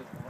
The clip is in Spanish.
Gracias.